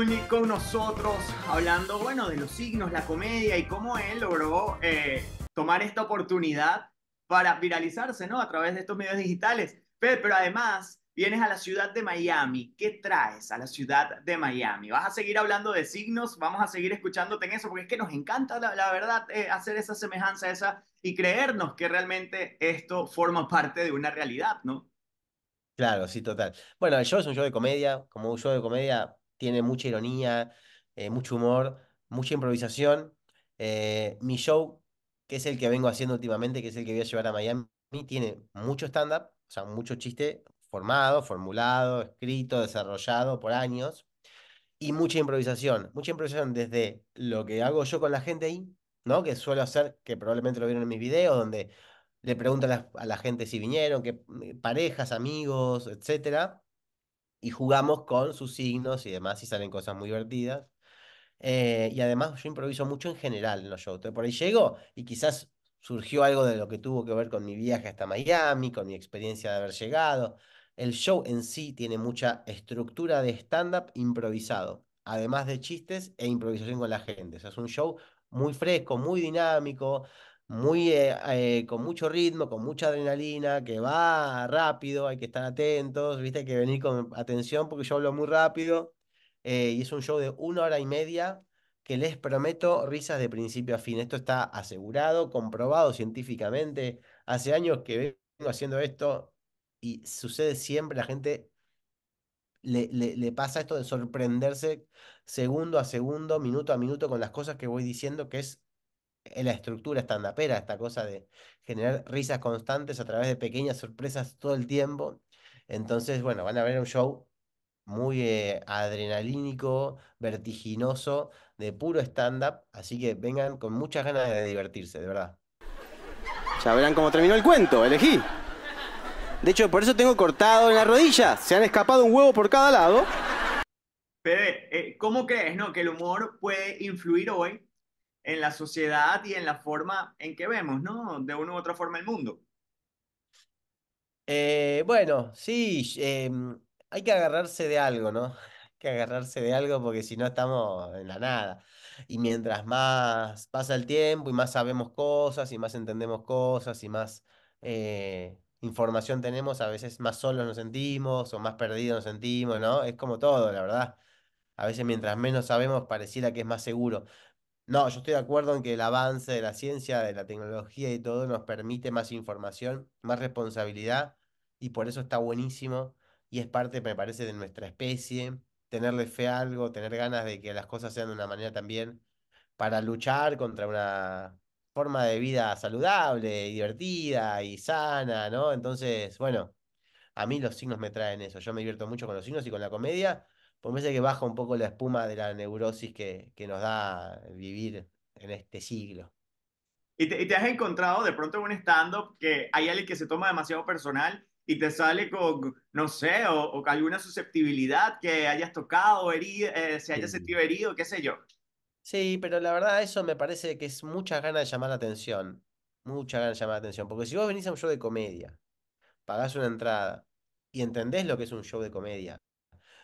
Zúñiga con nosotros, hablando, bueno, de los signos, la comedia y cómo él logró eh, tomar esta oportunidad para viralizarse, ¿no? A través de estos medios digitales. Pero, pero además, vienes a la ciudad de Miami. ¿Qué traes a la ciudad de Miami? ¿Vas a seguir hablando de signos? Vamos a seguir escuchándote en eso, porque es que nos encanta, la, la verdad, eh, hacer esa semejanza esa y creernos que realmente esto forma parte de una realidad, ¿no? Claro, sí, total. Bueno, el show es un show de comedia. Como un show de comedia, tiene mucha ironía, eh, mucho humor, mucha improvisación. Eh, mi show, que es el que vengo haciendo últimamente, que es el que voy a llevar a Miami, tiene mucho stand-up, o sea, mucho chiste formado, formulado, escrito, desarrollado por años, y mucha improvisación. Mucha improvisación desde lo que hago yo con la gente ahí, ¿no? Que suelo hacer, que probablemente lo vieron en mis videos, donde le pregunto a la, a la gente si vinieron, qué parejas, amigos, etcétera y jugamos con sus signos y demás y salen cosas muy divertidas. Eh, y además yo improviso mucho en general en los shows. Entonces, por ahí llego y quizás surgió algo de lo que tuvo que ver con mi viaje hasta Miami, con mi experiencia de haber llegado. El show en sí tiene mucha estructura de stand-up improvisado, además de chistes e improvisación con la gente. Es un show muy fresco, muy dinámico, muy, eh, eh, con mucho ritmo, con mucha adrenalina, que va rápido, hay que estar atentos, ¿viste? Hay que venir con atención porque yo hablo muy rápido. eh, y es un show de una hora y media que les prometo risas de principio a fin. Esto está asegurado, comprobado científicamente. Hace años que vengo haciendo esto y sucede siempre, la gente le, le, le pasa esto de sorprenderse segundo a segundo, minuto a minuto con las cosas que voy diciendo, que es en la estructura estandapera, esta cosa de generar risas constantes a través de pequeñas sorpresas todo el tiempo. Entonces, bueno, van a ver un show muy eh, adrenalínico, vertiginoso, de puro stand-up, así que vengan con muchas ganas de divertirse, de verdad. Ya verán cómo terminó el cuento, elegí. De hecho, por eso tengo cortado en la rodilla. Se han escapado un huevo por cada lado. Fede, eh, ¿cómo crees, no, que el humor puede influir hoy en la sociedad y en la forma en que vemos, ¿no? De una u otra forma el mundo. Eh, bueno, sí, em, hay que agarrarse de algo, ¿no? Hay que agarrarse de algo porque si no estamos en la nada. Y mientras más pasa el tiempo y más sabemos cosas y más entendemos cosas y más eh, información tenemos, a veces más solos nos sentimos o más perdidos nos sentimos, ¿no? Es como todo, la verdad. A veces mientras menos sabemos pareciera que es más seguro. No, yo estoy de acuerdo en que el avance de la ciencia, de la tecnología y todo nos permite más información, más responsabilidad y por eso está buenísimo y es parte, me parece, de nuestra especie, tenerle fe a algo, tener ganas de que las cosas sean de una manera también para luchar contra una forma de vida saludable, divertida y sana, ¿no? Entonces, bueno, a mí los signos me traen eso, yo me divierto mucho con los signos y con la comedia, pues me parece que baja un poco la espuma de la neurosis que, que nos da vivir en este siglo. Y te, y te has encontrado de pronto en un stand-up que hay alguien que se toma demasiado personal y te sale con, no sé, o, o alguna susceptibilidad que hayas tocado, herido, eh, se haya Sí. sentido herido, qué sé yo. Sí, pero la verdad eso me parece que es muchas ganas de llamar la atención. Muchas ganas de llamar la atención. Porque si vos venís a un show de comedia, pagás una entrada y entendés lo que es un show de comedia,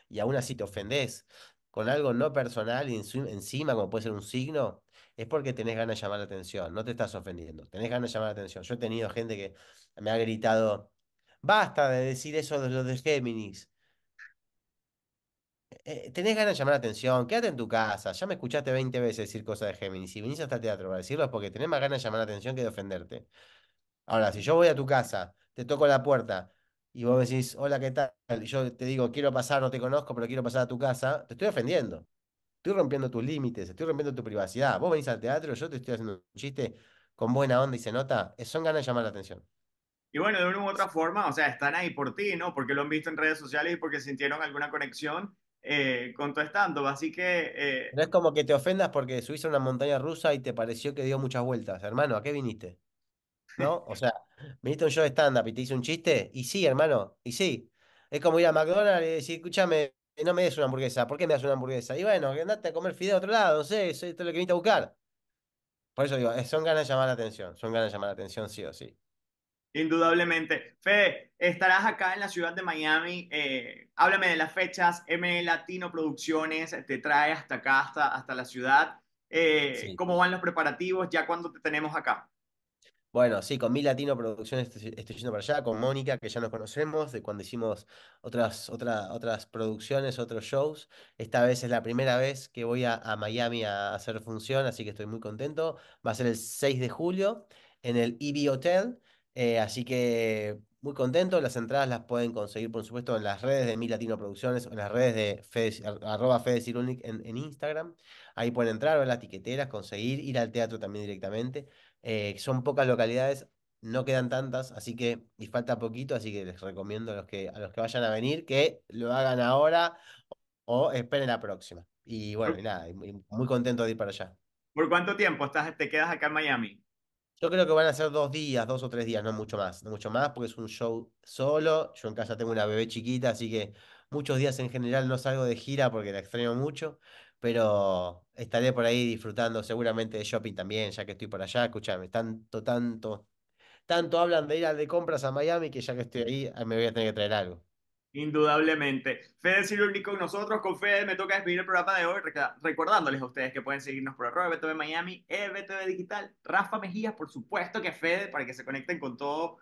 y aún así te ofendés con algo no personal y enci- encima, como puede ser un signo, es porque tenés ganas de llamar la atención. No te estás ofendiendo, tenés ganas de llamar la atención. Yo he tenido gente que me ha gritado, basta de decir eso de los de Géminis. eh, tenés ganas de llamar la atención, quédate en tu casa. Ya me escuchaste 20 veces decir cosas de Géminis. Si venís hasta el teatro para decirlo porque tenés más ganas de llamar la atención que de ofenderte. Ahora, si yo voy a tu casa, te toco la puerta y vos me decís, hola, ¿qué tal? Y yo te digo, quiero pasar, no te conozco, pero quiero pasar a tu casa, te estoy ofendiendo. Estoy rompiendo tus límites, estoy rompiendo tu privacidad. Vos venís al teatro, yo te estoy haciendo un chiste con buena onda y se nota, eh, son ganas de llamar la atención. Y bueno, de una u otra forma, o sea, están ahí por ti, ¿no? Porque lo han visto en redes sociales y porque sintieron alguna conexión eh, con tu stand-up. Así que eh, No es como que te ofendas porque subiste a una montaña rusa y te pareció que dio muchas vueltas. Hermano, ¿a qué viniste? ¿No? O sea, viniste a un show de stand-up y te hice un chiste, y sí, hermano, y sí. Es como ir a McDonald's y decir, escúchame, no me des una hamburguesa, ¿por qué me das una hamburguesa? Y bueno, andate a comer fideo a otro lado, no sé, eso es lo que viniste a buscar. Por eso digo, eh, son ganas de llamar la atención, son ganas de llamar la atención sí o sí. Indudablemente. Fede, estarás acá en la ciudad de Miami. Eh, háblame de las fechas. M Latino Producciones te trae hasta acá, hasta, hasta la ciudad. Eh, Sí. ¿Cómo van los preparativos? ¿Ya cuándo te tenemos acá? Bueno, sí, con Mi Latino Producciones estoy, yendo para allá, con Mónica, que ya nos conocemos, de cuando hicimos otras, otra- otras producciones, otros shows. Esta vez es la primera vez que voy a, a Miami a hacer función, así que estoy muy contento. Va a ser el 6 de julio en el EB Hotel, eh, así que muy contento. Las entradas las pueden conseguir, por supuesto, en las redes de Mi Latino Producciones, o en las redes de Fede, ar- arroba Fede Cirulnik en, en Instagram. Ahí pueden entrar, ver las tiqueteras, conseguir, ir al teatro también directamente. Eh, son pocas localidades, no quedan tantas, así que, y falta poquito, así que les recomiendo a los que, a los que vayan a venir que lo hagan ahora o esperen la próxima. Y bueno, y nada, muy, muy contento de ir para allá. ¿Por cuánto tiempo estás, te quedas acá en Miami? Yo creo que van a ser dos días, dos o tres días, no mucho más, no mucho más, porque es un show solo. Yo en casa tengo una bebé chiquita, así que muchos días en general no salgo de gira porque la extraño mucho, pero estaré por ahí disfrutando seguramente de shopping también, ya que estoy por allá. Escúchame, tanto, tanto, tanto hablan de ir a de compras a Miami que ya que estoy ahí ah, me voy a tener que traer algo. Indudablemente. Fede Cirulnik con nosotros, con Fede me toca despedir el programa de hoy, recordándoles a ustedes que pueden seguirnos por arroba BTV Miami, eh, BTV Digital, Rafa Mejías, por supuesto que Fede, para que se conecten con todos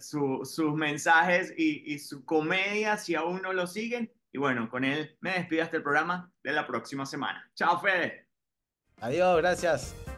sus mensajes y, y su comedia, si aún no lo siguen. Y bueno, con él me despido hasta el programa de la próxima semana. Chao, Fede. Adiós, gracias.